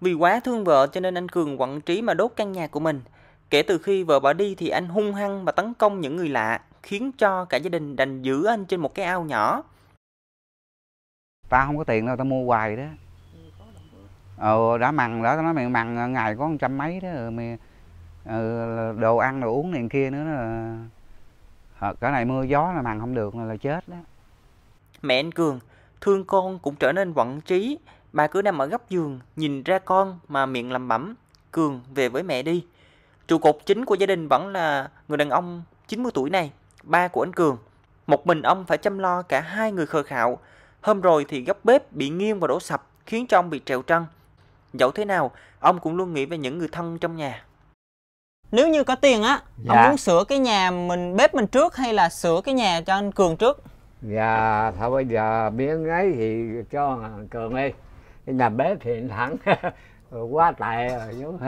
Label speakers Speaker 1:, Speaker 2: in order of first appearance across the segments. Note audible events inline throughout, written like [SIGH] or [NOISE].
Speaker 1: Vì quá thương vợ cho nên anh Cường quặn trí mà đốt căn nhà của mình. Kể từ khi vợ bỏ đi thì anh hung hăng và tấn công những người lạ, khiến cho cả gia đình đành giữ anh trên một cái ao nhỏ.
Speaker 2: Ta không có tiền đâu, ta mua hoài đó. Ờ, đã mặn đó, nói mày mặn ngày có trăm mấy đó, mày ừ, đồ ăn đồ uống này kia nữa là ờ, cái này mưa gió là mặn không được là, là chết đó.
Speaker 1: Mẹ anh Cường thương con cũng trở nên quặn trí, bà cứ nằm ở góc giường nhìn ra con mà miệng lẩm bẩm, "Cường về với mẹ đi." Trụ cột chính của gia đình vẫn là người đàn ông 90 tuổi này, ba của anh Cường. Một mình ông phải chăm lo cả hai người khờ khạo. Hôm rồi thì góc bếp bị nghiêng và đổ sập khiến cho ông bị trèo trân. Dẫu thế nào, ông cũng luôn nghĩ về những người thân trong nhà. Nếu như có tiền á,
Speaker 3: Dạ.
Speaker 1: ông muốn sửa cái nhà mình bếp mình trước hay là sửa cái nhà cho anh Cường trước?
Speaker 3: Dạ, thôi bây giờ miếng ấy thì cho Cường đi. Nhà bếp thì thẳng. [LAUGHS] Rồi quá tệ rồi, giống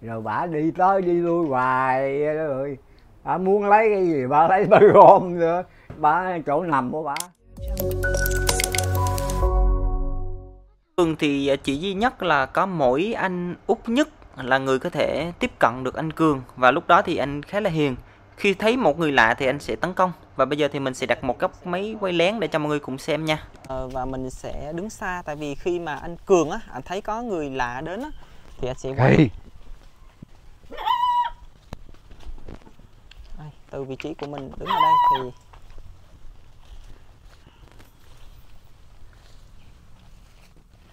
Speaker 3: rồi bả đi tới đi lui hoài, rồi bả muốn lấy cái gì bả lấy bả gom nữa. Bả chỗ nằm của bả
Speaker 1: Cường thì chỉ duy nhất là có mỗi anh út nhất là người có thể tiếp cận được anh Cường. Và lúc đó thì anh khá là hiền. Khi thấy một người lạ thì anh sẽ tấn công và bây giờ thì mình sẽ đặt một góc máy quay lén để cho mọi người cùng xem nha. Ờ, và mình sẽ đứng xa tại vì khi mà anh Cường á, anh thấy có người lạ đến á thì anh sẽ quay
Speaker 2: Hey.
Speaker 1: Đây, từ vị trí của mình đứng ở đây thì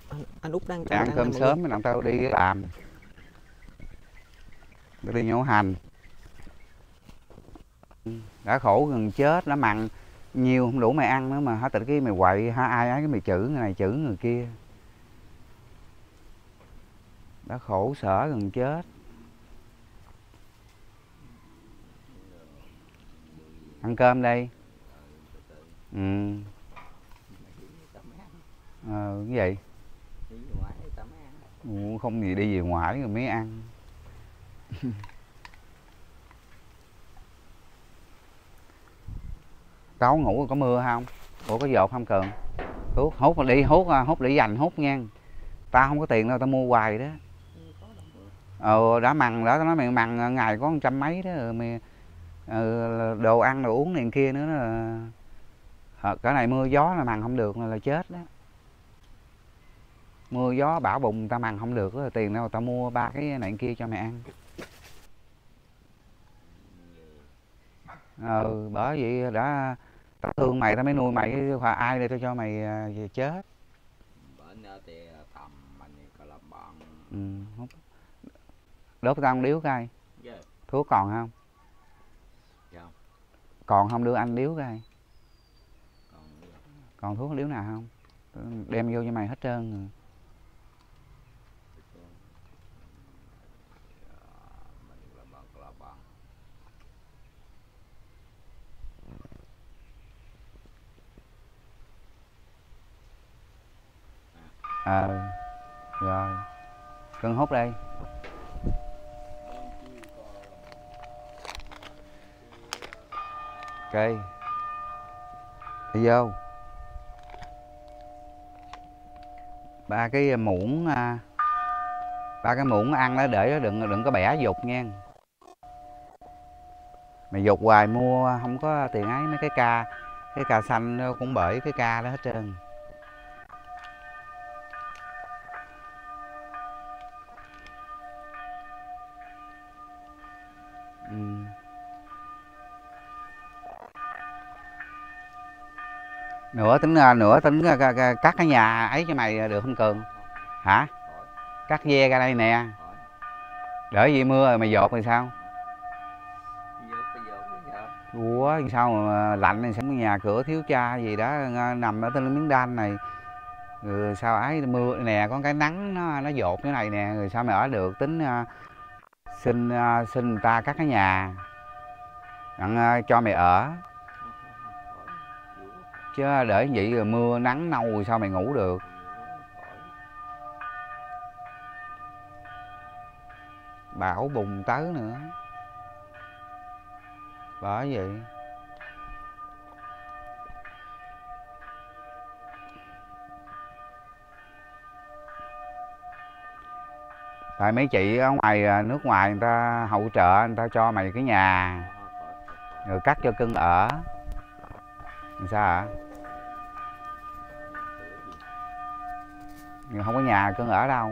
Speaker 1: anh, anh út đang
Speaker 2: Để ăn
Speaker 1: đang
Speaker 2: cơm
Speaker 1: làm
Speaker 2: sớm mình tao đi làm đi nhổ hành đã khổ gần chết đã mặn. Nhiều không đủ mày ăn nữa mà. Hết tịch cái mày quậy ha ai ấy cái mày chữ người này chữ người kia. Đã khổ sở gần chết. Ăn cơm đây. Ừ. Ờ cái Ủa, không gì đi về ngoài rồi mới ăn [LAUGHS] tối ngủ có mưa không? Ủa có dột không cường? Hút hút mà đi hút à, hút để dành hút nha. Ta không có tiền đâu ta mua hoài đó. Ừ, ờ, đã mặn đó tao nói mày mặn à, ngày có một trăm mấy đó. Rồi mày ừ, đồ ăn đồ uống này kia nữa là ờ, cái này mưa gió là mặn không được là, chết đó. Mưa gió bão bùng ta mặn không được đó, tiền đâu ta mua ba cái này kia cho mày ăn. Ừ bởi vậy đã tao thương mày tao mới nuôi mày chứ phải ai để tao cho mày à, về chết. Ừ, hút. đốt tao điếu coi. Thuốc còn không? Còn không đưa anh điếu coi. Còn thuốc điếu nào không? Đem vô cho mày hết trơn rồi. ờ rồi cần hút đây. Ok. Đi vô. Ba cái muỗng à, ba cái muỗng ăn đó để đó đừng đừng có bẻ dục nha. Mày dục hoài mua không có tiền ấy, mấy cái ca cái ca xanh cũng bởi cái ca đó hết trơn. Nửa tính à, nửa tính à, cắt cái nhà ấy cho mày được không cường? Hả? Cắt ve ra đây nè. Đỡ gì mưa rồi mày dột thì sao? Ủa sao mà lạnh này sống nhà cửa thiếu cha gì đó nằm ở trên miếng đan này. Rồi sao ấy mưa nè, có cái nắng nó nó dột như này nè, rồi sao mày ở được? Tính à, xin xin người ta cắt cái nhà. Đặng cho mày ở chứ để vậy rồi mưa nắng nâu rồi sao mày ngủ được? Bão bùng tới nữa. Bởi vậy, tại mấy chị ở ngoài à, nước ngoài người ta hỗ trợ, người ta cho mày cái nhà, rồi cắt cho cưng ở. Làm sao ạ à? Không có nhà cưng ở đâu.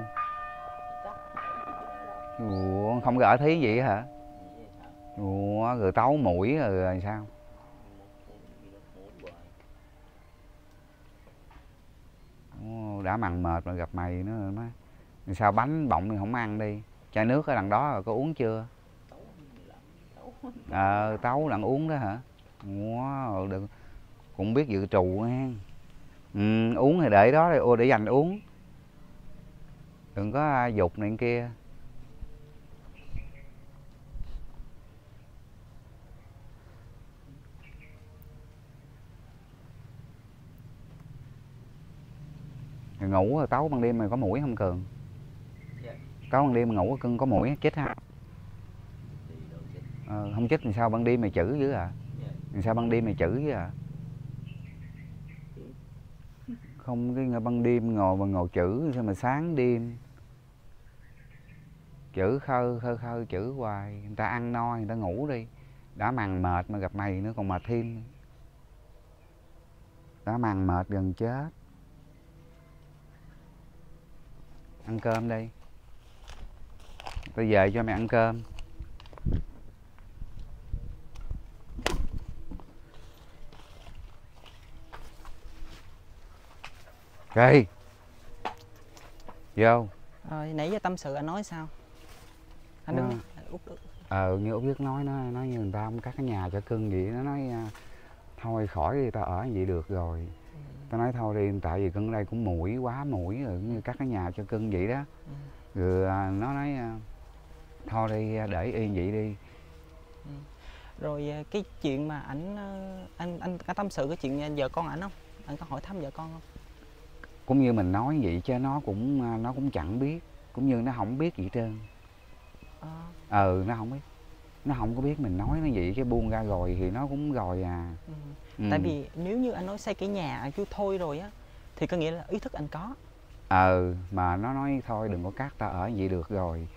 Speaker 2: Ủa, không có ở thí vậy hả? Ủa, rồi tấu mũi rồi, rồi sao? Ủa, đã mằn mệt mà gặp mày nữa má. Sao bánh bọng thì không ăn đi? Chai nước ở đằng đó rồi có uống chưa? Ờ tấu đặng uống đó hả? Wow, được cũng biết dự trù ha. Ừ, uống thì để đó ô để dành uống đừng có à, dục này kia. Rồi ngủ rồi tấu ban đêm mày có mũi không cường?
Speaker 4: Dạ.
Speaker 2: tấu ban đêm mà ngủ cưng có mũi chết ha. Ờ, không chết thì sao? Ban đêm mày chữ dữ à?
Speaker 4: Dạ.
Speaker 2: thì sao ban đêm mày chữ dữ à? Không cái ban đêm ngồi mà ngồi chữ sao mà sáng đêm chữ khơi khơi khơi chữ hoài. Người ta ăn no, người ta ngủ đi. Đã mằn mệt mà gặp mày nữa, còn mệt thêm. Đã mằn mệt gần chết. Ăn cơm đi. Tôi về cho mày ăn cơm. Kỳ Vô.
Speaker 5: Rồi nãy giờ tâm sự anh nói sao? Anh đứng đây. Út.
Speaker 2: Ờ như Út biết nói nó nói như người ta không cắt cái nhà cho cưng vậy Nó nói à, thôi khỏi đi tao ở vậy được rồi Tao nói thôi đi tại vì cưng đây cũng mũi quá mũi rồi như cắt cái nhà cho cưng vậy đó Rồi à, nó nói à, thôi đi để yên vậy đi
Speaker 5: Rồi à, cái chuyện mà ảnh ờ, anh anh có tâm sự cái chuyện vợ con ảnh không? Anh có hỏi thăm vợ con không?
Speaker 2: Cũng như mình nói vậy chứ nó cũng nó cũng chẳng biết Cũng như nó không biết gì hết trơn
Speaker 5: Ờ,
Speaker 2: ờ nó không biết nó không có biết mình nói nó vậy cái buông ra rồi thì nó cũng rồi à
Speaker 5: ừ.
Speaker 2: ừ.
Speaker 5: Tại vì nếu như anh nói xây cái nhà anh kêu thôi rồi á thì có nghĩa là ý thức anh có.
Speaker 2: ờ mà nó nói thôi đừng có cắt ta ở vậy được rồi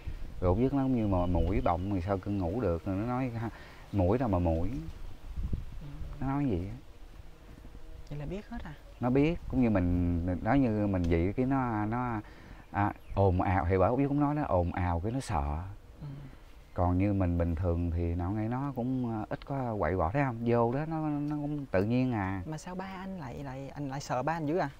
Speaker 2: rồi biết nó cũng như mà mũi bọng thì sao cưng ngủ được rồi nó nói mũi đâu mà mũi nó nói vậy.
Speaker 5: Vậy là biết hết à.
Speaker 2: nó biết cũng như mình nói như mình vậy cái nó nó à, ồn ào thì bảo biết cũng nói nó ồn ào cái nó sợ
Speaker 5: Ừ.
Speaker 2: còn như mình bình thường thì nào ngày nó cũng à, ít có quậy quọ thấy không? Vô đó nó nó cũng tự nhiên à.
Speaker 5: Mà sao ba anh lại lại anh lại sợ ba anh dữ à?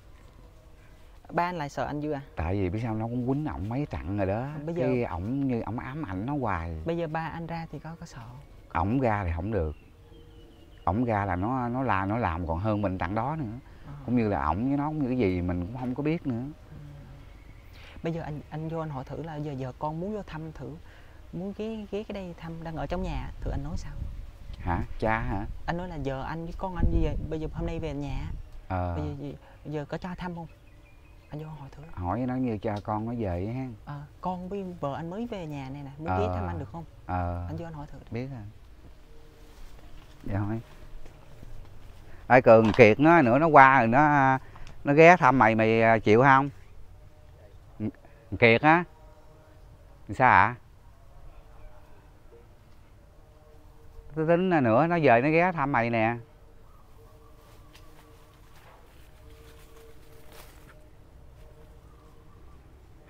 Speaker 5: Ba anh lại sợ anh dữ à?
Speaker 2: tại vì biết sao nó cũng quýnh ổng mấy trận rồi đó.
Speaker 5: Bây giờ-
Speaker 2: cái ổng như ổng ám ảnh nó hoài.
Speaker 5: Bây giờ ba anh ra thì có có sợ
Speaker 2: ổng ra thì không được. Ổng ra là nó nó là nó làm còn hơn mình tặng đó nữa.
Speaker 5: Ờ.
Speaker 2: cũng như là ổng với nó cũng như cái gì mình cũng không có biết nữa.
Speaker 5: Bây giờ anh anh vô anh hỏi thử là giờ giờ con muốn vô thăm thử muốn ghé ghé cái đây thăm đang ở trong nhà. Thử anh nói sao?
Speaker 2: hả? Cha hả?
Speaker 5: Anh nói là giờ anh với con anh bây giờ, bây giờ hôm nay về nhà.
Speaker 2: Ờ.
Speaker 5: Bây giờ, giờ, giờ có cho thăm không? Anh vô hỏi thử.
Speaker 2: hỏi nó như cha con nó về ha.
Speaker 5: Ờ, con với vợ anh mới về nhà này nè. Muốn
Speaker 2: Ờ.
Speaker 5: ghé thăm anh được không?
Speaker 2: ờ.
Speaker 5: Anh vô anh hỏi thử.
Speaker 2: biết rồi. Dạ hỏi. Ai cường kiệt nó nữa nó qua rồi nó nó ghé thăm mày mày à, chịu không? Kiệt á. Sao ạ tôi tính nữa nó về nó ghé thăm mày nè.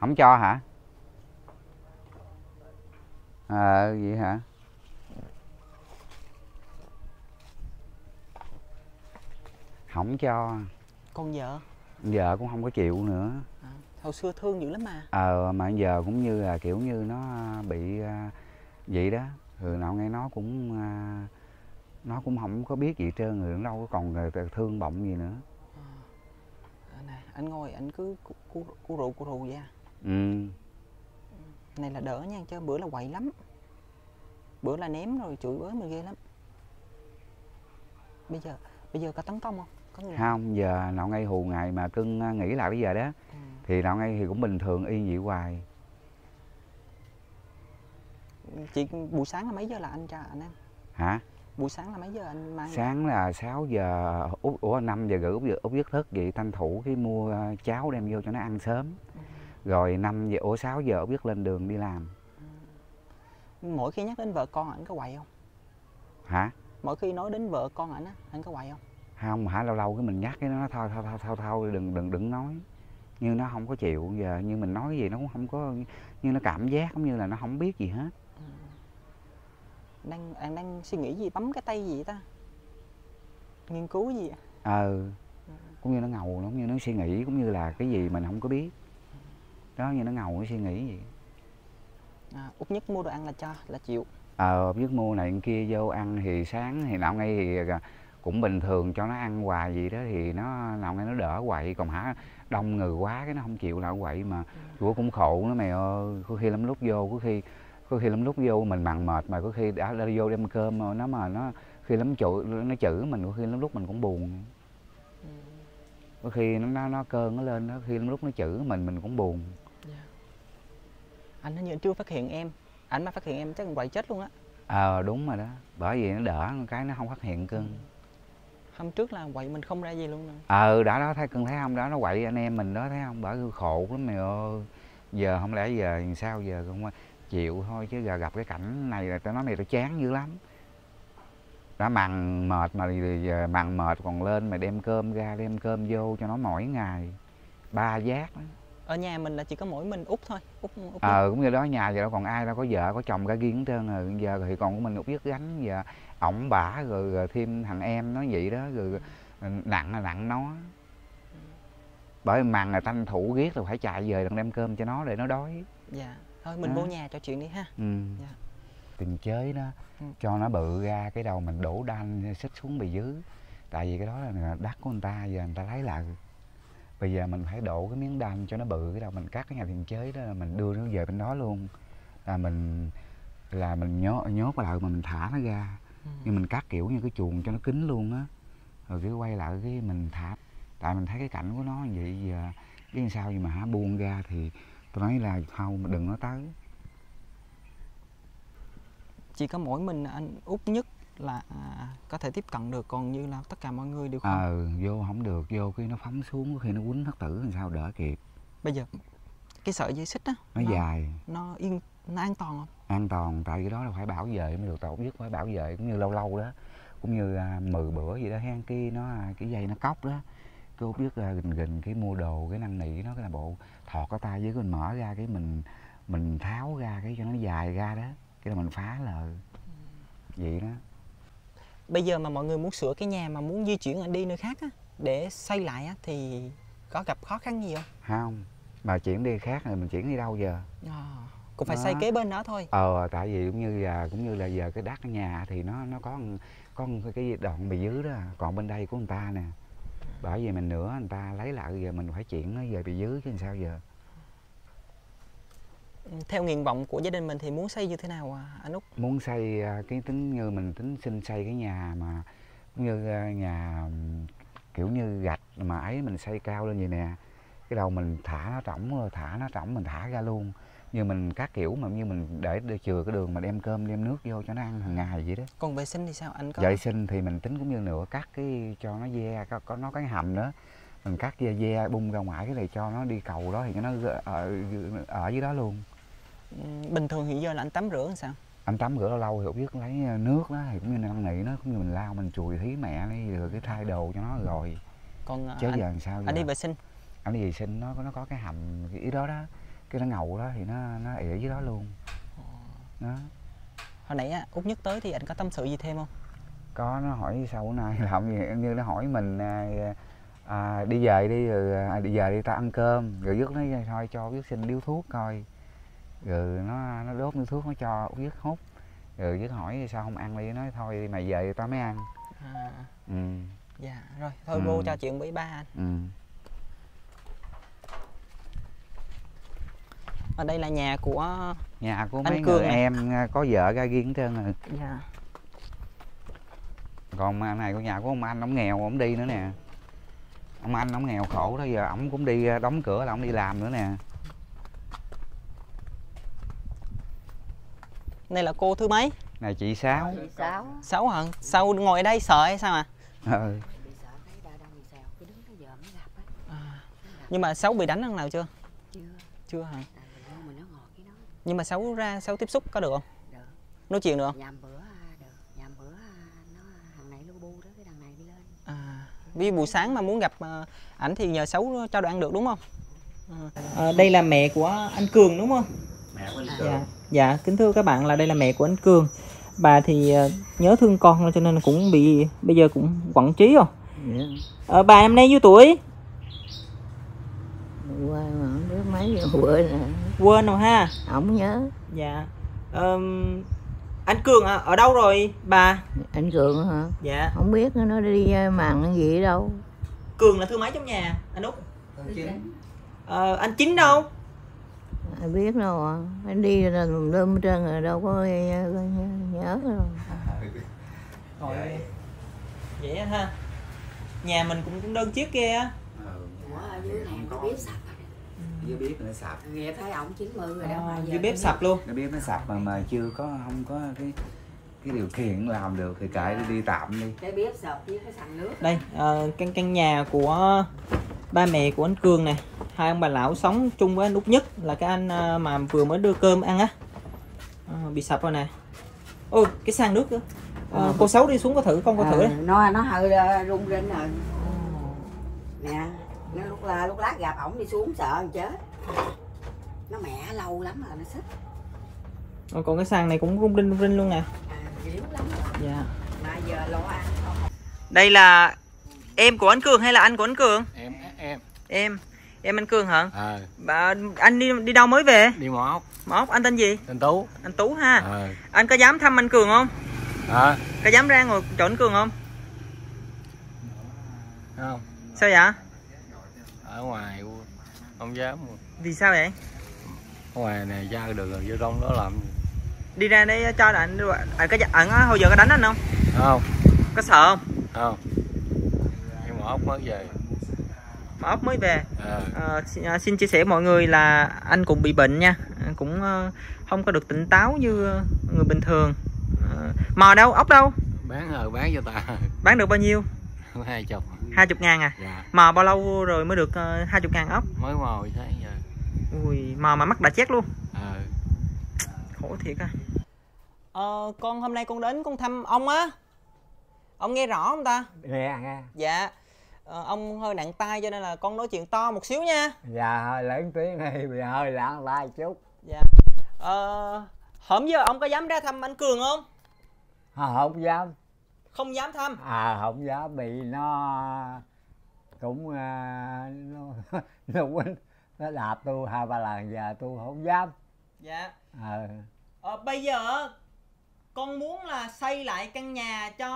Speaker 2: Không cho hả? Ờ vậy hả? Không cho.
Speaker 5: Con vợ?
Speaker 2: Giờ cũng không có chịu nữa.
Speaker 5: À, hồi xưa thương dữ lắm mà.
Speaker 2: ờ mà giờ cũng như là kiểu như nó bị à, vậy đó rồi nào nghe nó cũng à, nó cũng không có biết gì trơn nó đâu có còn à, thương bọng gì nữa
Speaker 5: À, nè, anh ngồi anh cứ cu, cu, cu rượu cu vậy à.
Speaker 2: ừ
Speaker 5: Này là đỡ nha chứ bữa là quậy lắm. Bữa là ném rồi chửi bới mình ghê lắm. Bây giờ bây giờ có tấn công không? Có là
Speaker 2: không giờ nào ngay hù ngày mà cưng à, nghĩ lại bây giờ đó
Speaker 5: Ừ.
Speaker 2: thì nào ngay thì cũng bình thường y vậy hoài
Speaker 5: Chị buổi sáng là mấy giờ là anh cho anh em?
Speaker 2: hả?
Speaker 5: Buổi sáng là mấy giờ anh mang?
Speaker 2: sáng là 6 giờ út ủa 5 giờ rưỡi út, út giấc thức vậy tranh thủ cái mua à, cháo đem vô cho nó ăn sớm. Rồi 5 giờ ủa 6 giờ biết lên đường đi làm.
Speaker 5: Mỗi khi nhắc đến vợ con ảnh có quậy không?
Speaker 2: Hả?
Speaker 5: Mỗi khi nói đến vợ con ảnh á anh có quậy không?
Speaker 2: Không hả lâu lâu cái mình nhắc cái nó thôi thôi thôi thôi thôi đừng đừng đừng nói. Như nó không có chịu giờ như mình nói cái gì nó cũng không có như nó cảm giác giống như là nó không biết gì hết
Speaker 5: đang anh đang suy nghĩ gì? Bấm cái tay gì ta? Nghiên cứu gì ạ
Speaker 2: ờ cũng như nó ngầu nó cũng như nó suy nghĩ cũng như là cái gì mình không có biết. Đó như nó ngầu nó suy nghĩ gì
Speaker 5: à, út nhất mua đồ ăn là cho là chịu.
Speaker 2: Ờ biết mua này kia vô ăn thì sáng thì nào ngay thì à, cũng bình thường cho nó ăn hoài gì đó thì nó nào ngay nó đỡ quậy. Còn hả đông người quá cái nó không chịu là quậy mà. Của cũng khổ nó mày ơi có khi lắm lúc vô có khi có khi lắm lúc vô mình mặn mệt mà có khi đã, vô đem cơm mà nó mà nó khi lắm chữ nó chữ mình có khi lắm lúc mình cũng buồn. Có khi nó nó, nó cơn nó lên đó khi lắm lúc nó chữ mình mình cũng buồn.
Speaker 5: Anh hình như chưa phát hiện em. Ảnh mà phát hiện em chắc quậy chết luôn á.
Speaker 2: Ờ đúng rồi đó. Bởi vì nó đỡ cái nó không phát hiện cưng
Speaker 5: hôm trước là quậy mình không ra gì luôn nè
Speaker 2: ờ đã đó thấy cưng thấy không? Đó nó quậy anh em mình đó thấy không? Bởi khổ lắm mày ơi. Giờ không lẽ giờ sao? Giờ không chịu thôi chứ giờ gặp cái cảnh này là tao nói mày tao chán dữ lắm. Đã mằn mệt mà mằn mệt còn lên mày đem cơm ra đem cơm vô cho nó mỗi ngày. Ba giác đó.
Speaker 5: ở nhà mình là chỉ có mỗi mình út thôi út, út.
Speaker 2: Ờ cũng như đó nhà giờ đâu còn ai đâu có vợ có chồng cả riêng hết trơn rồi giờ thì còn của mình út biết gánh giờ ổng bả rồi, rồi thêm thằng em nó vậy đó rồi nặng là nặng nó. Bởi mằn là tranh thủ ghét rồi phải chạy về đừng đem cơm cho nó để nó đói.
Speaker 5: Dạ thôi mình
Speaker 2: Đó.
Speaker 5: vô nhà trò chuyện đi ha
Speaker 2: ừ.
Speaker 5: Dạ.
Speaker 2: tiền chế đó
Speaker 5: Ừ.
Speaker 2: cho nó bự ra cái đầu mình đổ đanh xích xuống bì dưới tại vì cái đó là đất của người ta giờ người ta lấy lại bây giờ mình phải đổ cái miếng đanh cho nó bự cái đầu mình cắt cái nhà tiền chế đó là mình đưa nó về bên đó luôn là mình là mình nhốt nhốt lại mà mình thả nó ra
Speaker 5: Ừ.
Speaker 2: nhưng mình cắt kiểu như cái chuồng cho nó kín luôn á rồi cái quay lại cái mình thả tại mình thấy cái cảnh của nó như vậy giờ biết sao nhưng mà hả buông ra thì tôi nói là không mà đừng có tới.
Speaker 5: Chỉ có mỗi mình anh út nhất là à, có thể tiếp cận được còn như là tất cả mọi người đều không.
Speaker 2: Ờ vô không được vô khi nó phóng xuống có khi nó quýnh thất tử làm sao đỡ kịp.
Speaker 5: Bây giờ cái sợi dây xích á
Speaker 2: nó dài.
Speaker 5: nó yên nó an toàn không?
Speaker 2: An toàn tại cái đó là phải bảo vệ mới được tao biết phải bảo vệ cũng như lâu lâu đó. Cũng như à, mười bữa gì đó hen cái nó à, cái dây nó cóc đó cô biết là gình gình cái mua đồ cái năn nỉ nó cái là bộ thọt cái tay với cái mình mở ra cái mình mình tháo ra cái cho nó dài ra đó cái là mình phá lời vậy đó.
Speaker 5: Bây giờ mà mọi người muốn sửa cái nhà mà muốn di chuyển đi nơi khác á để xây lại á thì có gặp khó khăn gì không?
Speaker 2: Không. Mà chuyển đi khác rồi mình chuyển đi đâu giờ?
Speaker 5: À, cũng phải
Speaker 2: Đó.
Speaker 5: xây kế bên đó thôi.
Speaker 2: Ờ tại vì cũng như là cũng như là giờ cái đất ở nhà thì nó nó có có cái đoạn bì dưới đó. Còn bên đây của người ta nè bởi vì mình nữa người ta lấy lại giờ mình phải chuyển nó về bì dưới chứ làm sao giờ?
Speaker 5: Theo nguyện vọng của gia đình mình thì muốn xây như thế nào à, anh út
Speaker 2: muốn xây à, cái tính như mình tính xin xây cái nhà mà như à, nhà kiểu như gạch mà ấy mình xây cao lên vậy nè. Cái đầu mình thả nó trỏng rồi thả nó trỏng mình thả ra luôn như mình các kiểu mà như mình để, để chừa cái đường mà đem cơm đem nước vô cho nó ăn hàng ngày vậy đó.
Speaker 5: Còn vệ sinh thì sao? Anh có
Speaker 2: vệ sinh thì mình tính cũng như nữa cắt cái cho nó ve có, có nó cái hầm nữa mình cắt ve ve bung ra ngoài cái này cho nó đi cầu đó thì nó ở ở dưới đó luôn.
Speaker 5: Ừ, bình thường hiện giờ là anh tắm rửa làm sao?
Speaker 2: Anh tắm rửa lâu lâu thì biết lấy nước đó thì cũng như năn nỉ nó cũng như mình lau mình chùi thí mẹ nó rồi cái thay đồ cho nó rồi.
Speaker 5: Còn à,
Speaker 2: chứ
Speaker 5: anh,
Speaker 2: giờ làm sao giờ?
Speaker 5: anh đi vệ sinh.
Speaker 2: Anh đi vệ sinh nó nó có cái hầm cái ý đó đó cái nó ngầu đó thì nó nó ỉa dưới đó luôn. Đó.
Speaker 5: Hồi nãy á, út nhất tới thì anh có tâm sự gì thêm không?
Speaker 2: Có nó hỏi sau bữa nay làm gì? Như nó hỏi mình à, à, đi về đi rồi à, đi về đi ta ăn cơm. Rồi dứt nó thôi cho dứt xin điếu thuốc coi. Rồi nó nó đốt điếu thuốc nó cho dứt hút. Rồi dứt hỏi sao không ăn đi nói thôi đi mày về tao mới ăn.
Speaker 5: À,
Speaker 2: ừ.
Speaker 5: Dạ rồi thôi
Speaker 2: Ừ.
Speaker 5: vô trò chuyện với ba anh.
Speaker 2: Ừ
Speaker 5: ở đây là nhà của
Speaker 2: nhà của
Speaker 5: Anh
Speaker 2: mấy
Speaker 5: Cương
Speaker 2: người
Speaker 5: à?
Speaker 2: em à, có vợ ra riêng hết trơn rồi.
Speaker 5: Dạ.
Speaker 2: Còn mà này của nhà của ông anh ông nghèo ông đi nữa nè. Ông anh ông nghèo khổ đó giờ ổng cũng đi à, đóng cửa là ông đi làm nữa nè.
Speaker 5: Này là cô thứ mấy?
Speaker 2: Này chị sáu.
Speaker 6: Chị Sáu.
Speaker 5: Sáu hả? Sao ngồi ở đây sợ hay sao à,
Speaker 2: ừ.
Speaker 5: à. Nhưng mà sáu bị đánh lần nào chưa?
Speaker 6: Chưa.
Speaker 1: Chưa hả
Speaker 6: Làm bình thường mà nó ngọt cái đó
Speaker 1: nhưng mà sáu ra sáu tiếp xúc có được không?
Speaker 6: Được.
Speaker 1: Nói chuyện được không?
Speaker 6: Nhằm bữa à, được. Nhằm bữa à, nó thằng này nó bu đó cái thằng này đi lên.
Speaker 1: À ví dụ buổi sáng mà muốn gặp ờ, ảnh thì nhờ sáu cho đồ ăn được đúng không? À, đây là mẹ của anh cường đúng không?
Speaker 2: Mẹ của anh
Speaker 1: dạ dạ kính thưa các bạn là đây là mẹ của anh cường. Bà thì nhớ thương con cho nên cũng bị bây giờ cũng quặn trí rồi. Ờ, bà năm nay nhiêu tuổi?
Speaker 6: Qua mà đứa mấy bữa nè
Speaker 1: quên rồi ha.
Speaker 6: Không nhớ.
Speaker 1: Dạ. Ờm, anh cường à, ở đâu rồi bà?
Speaker 6: Anh cường hả?
Speaker 1: Dạ.
Speaker 6: Không biết nó đi ờ, mặn cái gì đâu.
Speaker 1: Cường là thứ mấy trong nhà anh út? Ờ, anh chính đâu?
Speaker 6: Ai biết đâu à. anh đi là lùm lum trơn rồi đâu có ờ, nhớ, nhớ đâu. [LAUGHS]
Speaker 1: Rồi. vậy á ha. Nhà mình cũng, cũng đơn chiếc ghê á.
Speaker 6: Ủa, ở dưới này có bếp sập
Speaker 2: Chưa biết nó sập
Speaker 6: nghe thấy ổng 90 rồi đó mà giờ
Speaker 1: dưới bếp sập luôn.
Speaker 2: Nó biết nó sập mà mà chưa có không có cái cái điều kiện làm được thì kệ đi, đi tạm đi.
Speaker 6: Cái bếp sập với cái sàn nước.
Speaker 1: Đây ờ, căn căn nhà của ba mẹ của anh cường nè hai ông bà lão sống chung với anh út nhất là cái anh ờ, mà vừa mới đưa cơm ăn á. Ờ, bị sập rồi nè. Ôi cái sàn nước nữa. Ờ, cô sáu đi xuống có thử con có thử đi
Speaker 6: nó nó hơi rung rinh rồi. Nè nó lúc la lúc lát gặp ổng đi xuống sợ anh chết. Nó mẹ lâu lắm rồi nó xích.
Speaker 1: Ờ, còn cái sàn này cũng rung rinh rung rinh luôn nè.
Speaker 6: À, lắm
Speaker 1: dạ.
Speaker 6: Mà giờ lo ăn không?
Speaker 1: Đây là em của anh cường hay là anh của anh cường?
Speaker 7: Em em.
Speaker 1: Em. Em anh cường hả?
Speaker 7: Ờ.
Speaker 1: Bà, anh đi đi đâu mới về?
Speaker 7: Đi móc
Speaker 1: mốt anh tên gì?
Speaker 7: Tên tú.
Speaker 1: Anh tú ha.
Speaker 7: Ờ.
Speaker 1: Anh có dám thăm anh cường không?
Speaker 7: Ờ
Speaker 1: có dám ra ngồi chỗ anh cường không?
Speaker 7: Không.
Speaker 1: Sao vậy
Speaker 7: ở ngoài không dám
Speaker 1: vì sao vậy?
Speaker 7: Ở ngoài này ra được rồi vô trong đó làm gì?
Speaker 1: đi ra đây cho anh anh có anh có hồi giờ có đánh anh không?
Speaker 7: Không.
Speaker 1: Có sợ không?
Speaker 7: Không. Em móc mới về.
Speaker 1: Mà ốc mới về. Xin, à, xin chia sẻ mọi người là anh cũng bị bệnh nha. Cũng không có được tỉnh táo như người bình thường. Ờ, mò đâu ốc đâu?
Speaker 7: Bán rồi bán cho ta.
Speaker 1: Bán được bao nhiêu
Speaker 7: hai chục.
Speaker 1: Hai chục ngàn à?
Speaker 7: Dạ.
Speaker 1: Mò bao lâu rồi mới được hai chục ngàn ốc?
Speaker 7: Mới mồi thế giờ.
Speaker 1: Ui mò mà mắt đã chét luôn.
Speaker 7: Ờ.
Speaker 1: Khổ thiệt à. Ờ, con hôm nay con đến con thăm ông á. Ông nghe rõ không ta?
Speaker 3: Nghe nghe.
Speaker 1: Dạ. Ờ, ông hơi nặng tay cho nên là con nói chuyện to một xíu nha.
Speaker 3: Dạ hơi lớn tiếng đi bị hơi lãng lai chút.
Speaker 1: Dạ. Ờ, hôm giờ ông có dám ra thăm anh cường không?
Speaker 3: À, không dám
Speaker 1: không dám thăm.
Speaker 3: À không dám bị nó cũng à, nó [LAUGHS] nó quýnh nó đạp tôi hai ba lần giờ tôi không dám.
Speaker 1: Dạ.
Speaker 3: Ờ.
Speaker 1: Ờ, bây giờ con muốn là xây lại căn nhà cho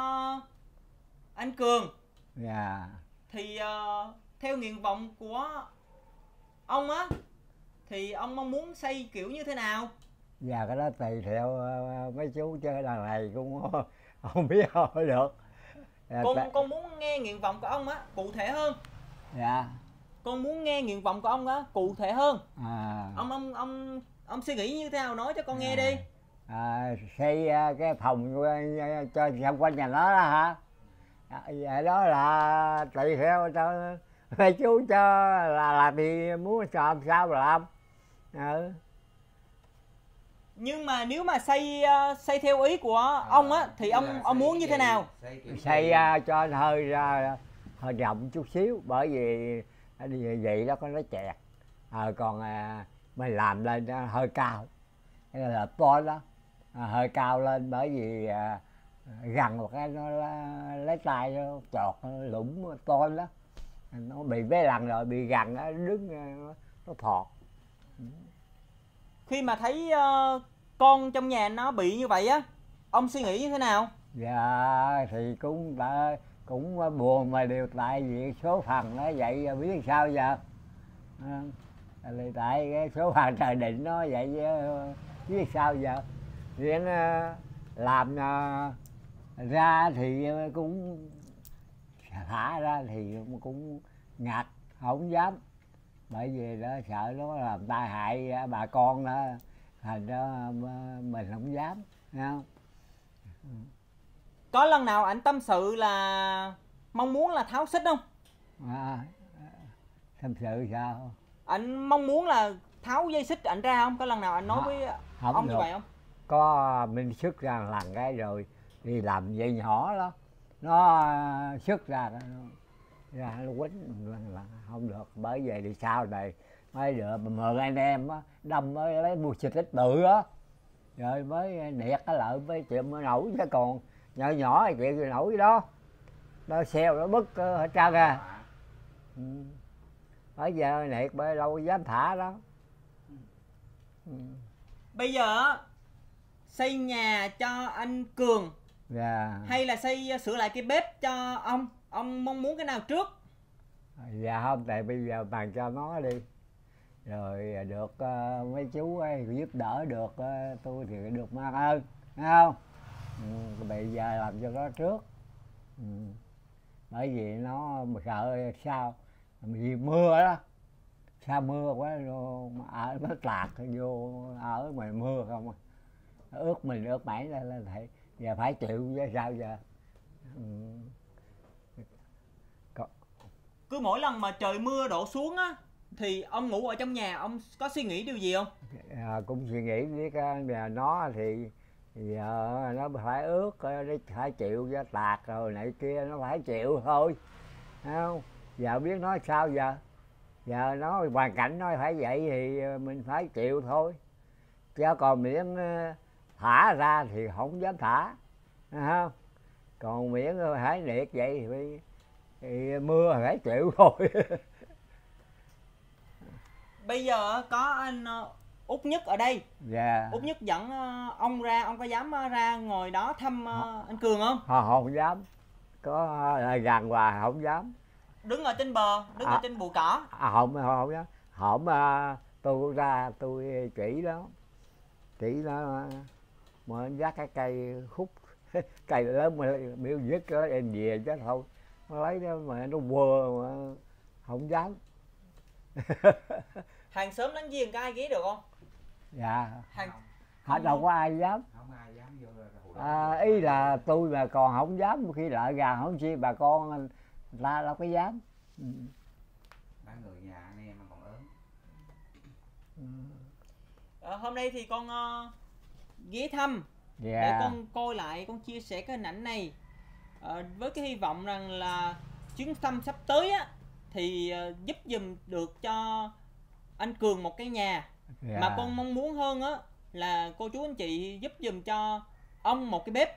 Speaker 1: anh cường.
Speaker 3: Dạ.
Speaker 1: Thì ờ, theo nguyện vọng của ông á thì ông mong muốn xây kiểu như thế nào?
Speaker 3: Dạ cái đó tùy theo ờ, mấy chú chứ đằng này cũng [LAUGHS] không biết hỏi được. Dạ,
Speaker 1: con
Speaker 3: tại-
Speaker 1: con muốn nghe nguyện vọng của ông á cụ thể hơn.
Speaker 3: Dạ.
Speaker 1: Con muốn nghe nguyện vọng của ông á cụ thể hơn.
Speaker 3: À,
Speaker 1: ông ông ông ông suy nghĩ như thế nào nói cho con nghe đi.
Speaker 3: À, xây à, cái phòng của- cho xung quanh nhà nó đó hả? À, vậy đó là tùy theo cho chú cho là làm thì muốn làm sao là làm. Ừ.
Speaker 1: nhưng mà nếu mà xây ờ, xây theo ý của ông á thì ông ông muốn như thế nào?
Speaker 3: xây à, cho hơi ra hơi rộng chút xíu bởi vì vậy đó có nó chẹt. À, còn à, mình làm lên nó hơi cao. Cái là to đó à, hơi cao lên bởi vì à, gần một cái nó lấy tay nó chọt nó lũng to đó. Nó bị mấy lần rồi bị gần nó đứng nó thọt
Speaker 1: khi mà thấy uh, con trong nhà nó bị như vậy á ông suy nghĩ như thế nào?
Speaker 3: Dạ thì cũng đã cũng ờ, buồn mà điều tại vì số phận nó vậy ờ, biết sao giờ? À, thì tại cái số phận trời định nó vậy biết sao giờ? Riêng làm ra thì cũng thả ra thì cũng ngặt không dám bởi vì đó sợ nó làm tai hại bà con đó. Thành ra mình không dám nghe không?
Speaker 1: Có lần nào anh tâm sự là mong muốn là tháo xích không?
Speaker 3: À, tâm sự sao?
Speaker 1: Anh mong muốn là tháo dây xích ảnh ra không? Có lần nào anh nói
Speaker 3: Không,
Speaker 1: với
Speaker 3: không
Speaker 1: ông như
Speaker 3: được.
Speaker 1: vậy không?
Speaker 3: Có mình xuất ra lần cái rồi đi làm dây nhỏ đó. Nó à, xuất ra nó ra nó quýnh lần không được bởi vậy thì sau này mấy đứa mà mượn anh em á đâm mới lấy mua xịt ít bự á. Rồi mới nẹt cái lợi mới chuyện mới nổi chứ còn nhỏ nhỏ thì chuyện gì nổi đó. Nó xeo nó bứt ờ, hết trơn à. Ừ. bây giờ nẹt bởi lâu dám thả đó. Ừ.
Speaker 1: bây giờ xây nhà cho anh cường
Speaker 3: dạ.
Speaker 1: hay là xây sửa lại cái bếp cho ông ông mong muốn cái nào trước?
Speaker 3: Dạ không tại bây giờ bàn cho nó đi. Rồi à, được uh, mấy chú ấy giúp đỡ được uh, tôi thì được mang ơn thấy không? Ừ, bây giờ làm cho nó trước. Ừ. bởi vì nó sợ sao? Vì mưa đó. Sao mưa quá rồi ở nó lạc vô ở ngoài mưa không ướt mình ướt mãi lên lên thầy giờ phải chịu chứ sao giờ? Ừ
Speaker 1: cứ mỗi lần mà trời mưa đổ xuống á thì ông ngủ ở trong nhà ông có suy nghĩ điều gì không?
Speaker 3: À, cũng suy nghĩ với cái nhà nó thì giờ nó phải ướt ờ, nó phải chịu cho tạt rồi này kia nó phải chịu thôi. Thấy không? Giờ biết nói sao giờ? Giờ nó hoàn cảnh nó phải vậy thì ờ, mình phải chịu thôi. Chứ còn miễn ờ, thả ra thì không dám thả. Thấy không? Còn miễn hãy liệt vậy thì, thì mưa phải chịu thôi
Speaker 1: bây giờ có anh ờ, út nhất ở đây.
Speaker 3: Dạ.
Speaker 1: Út nhất dẫn ờ, ông ra ông có dám ờ, ra ngồi đó thăm ờ, anh cường không?
Speaker 3: Họ không dám. Có gần hoài không dám.
Speaker 1: Đứng ở trên bờ đứng ở
Speaker 3: À.
Speaker 1: trên bụi cỏ.
Speaker 3: À, không không dám. Hổm à, tôi ra tôi chỉ đó. Chỉ nó mà dắt cái cây khúc [LAUGHS] cây lớn mà biểu dứt đó em về chứ thôi lấy đó mà nó quơ mà không dám. [LAUGHS]
Speaker 1: Hàng xóm láng giềng có ai ghé được không?
Speaker 3: Dạ.
Speaker 1: Hàng
Speaker 3: họ đâu có ai dám.
Speaker 2: Không ai dám vô
Speaker 3: à, ý là tôi mà còn không dám khi lợi gà không chi bà con ta đâu có dám. Ừ.
Speaker 2: Người nhà anh em mà còn lớn.
Speaker 1: Ờ, hôm nay thì con ờ, ghé thăm. Để
Speaker 3: dạ
Speaker 1: con coi lại con chia sẻ cái hình ảnh này Ờ, với cái hy vọng rằng là chuyến thăm sắp tới á thì ờ, giúp dùm được cho anh cường một cái nhà.
Speaker 3: Dạ.
Speaker 1: mà con mong muốn hơn á là cô chú anh chị giúp dùm cho ông một cái bếp.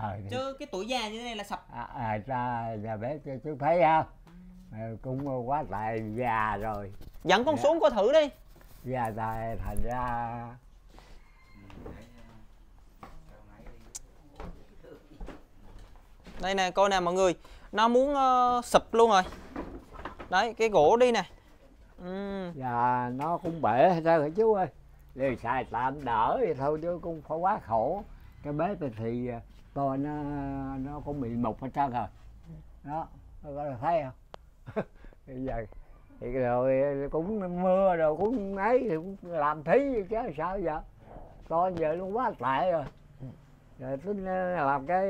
Speaker 3: Ờ, thì-
Speaker 1: chứ cái tuổi già như thế này là sập.
Speaker 3: À, à, ra nhà bếp cho chú thấy không Ờ, cũng quá tại già rồi.
Speaker 1: Dẫn con
Speaker 3: Dạ.
Speaker 1: xuống coi thử đi.
Speaker 3: Già tại thành ra
Speaker 1: đây nè coi nè mọi người. Nó muốn uh, sụp luôn rồi. Đấy cái gỗ đi nè. Ừm,
Speaker 3: già nó cũng bể hay sao rồi chú ơi? Để xài tạm đỡ vậy thôi chứ cũng phải quá khổ. Cái bếp thì- thì tôi nó nó cũng bị mục hết trơn rồi. Đó có có thấy không? [LAUGHS] Bây giờ thì rồi cũng mưa rồi cũng ấy thì cũng làm thí chứ sao giờ? Tôi giờ nó quá tệ rồi. Rồi tính ờ, làm cái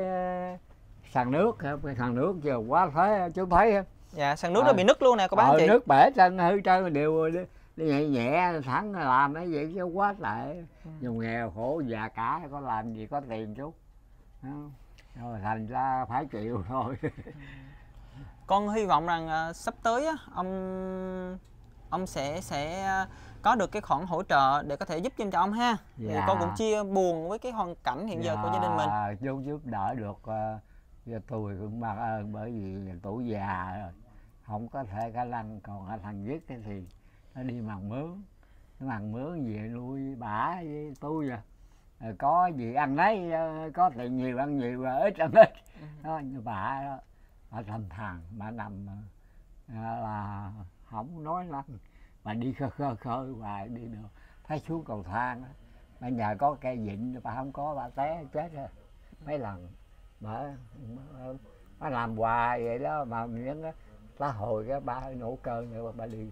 Speaker 3: sàn nước sàn nước giờ quá thế chú thấy không
Speaker 1: dạ sàn nước
Speaker 3: Ờ.
Speaker 1: nó bị nứt luôn nè cô bác
Speaker 3: ờ,
Speaker 1: chị
Speaker 3: nước bể trơn hư trơn đều đi, đi nhẹ nhẹ thẳng làm cái vậy chứ quá tệ
Speaker 1: Ừ.
Speaker 3: dùng nghèo khổ già cả có làm gì có tiền chú Thấy không? rồi thành ra phải chịu [LAUGHS] thôi
Speaker 1: con hy vọng rằng ờ, sắp tới á, ông ông sẽ sẽ ờ, có được cái khoản hỗ trợ để có thể giúp cho ông ha thì
Speaker 3: Dạ.
Speaker 1: con cũng chia buồn với cái hoàn cảnh hiện giờ của gia đình mình
Speaker 3: Dạ, chú giúp đỡ được uh, cho tôi cũng mang ơn bởi vì tuổi già rồi không có thể khả năng còn cái thằng giết cái thì nó đi mằng mướn. Nó mằng mướn về nuôi bả với tôi à. Rồi có gì ăn đấy ờ, có tiền nhiều ăn nhiều và ít ăn ít.
Speaker 1: Ừ.
Speaker 3: đó như bà đó bà thầm thằng bà nằm ờ, là không nói lắm bà đi khơi khơi khơi hoài đi được. Thấy xuống cầu thang á bà nhà có cây vịn bà không có bà té chết rồi mấy lần bà bà làm hoài vậy đó mà á lá hồi cái ba nổ cơn nữa bà đi.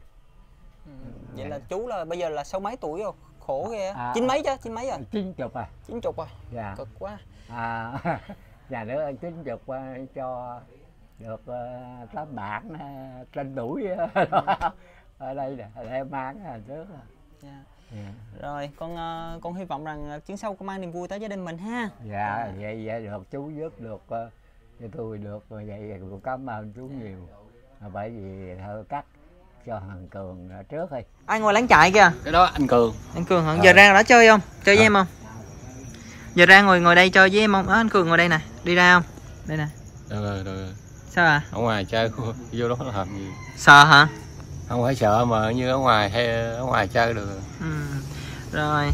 Speaker 1: Ừ. vậy là chú là bây giờ là sáu mấy tuổi rồi? Khổ ghê á.
Speaker 3: À,
Speaker 1: chín mấy chứ? Chín mấy rồi?
Speaker 3: chín chục à.
Speaker 1: Chín chục rồi.
Speaker 3: Dạ.
Speaker 1: Cực quá.
Speaker 3: À [LAUGHS] nhà nữa chín chục à, cho được uh, tấm bảng uh, trên đuổi [LAUGHS] ở đây nè để mang trước à.
Speaker 1: Dạ.
Speaker 3: dạ,
Speaker 1: rồi con ờ, con hy vọng rằng ờ, chuyến sau con mang niềm vui tới gia đình mình ha.
Speaker 3: Dạ vậy vậy được chú giúp được ờ, cho tôi được rồi vậy vậy cũng cảm ơn chú nhiều. Mà bởi vì thôi cắt cho thằng cường ở trước đi.
Speaker 1: Ai ngồi láng chạy kìa?
Speaker 7: Cái đó anh cường.
Speaker 1: Anh cường hả?
Speaker 3: Ờ.
Speaker 1: giờ ra đã chơi không? Chơi với
Speaker 3: Ờ.
Speaker 1: em không? Giờ ra ngồi ngồi đây chơi với em không? Đó, anh cường ngồi đây nè. Đi ra không? Đây nè.
Speaker 7: Được rồi được rồi.
Speaker 1: Sao à
Speaker 7: ở ngoài chơi [LAUGHS] vô đó làm gì?
Speaker 1: Sợ hả
Speaker 7: không phải sợ mà như ở ngoài hay ở ngoài chơi được
Speaker 1: ừ. rồi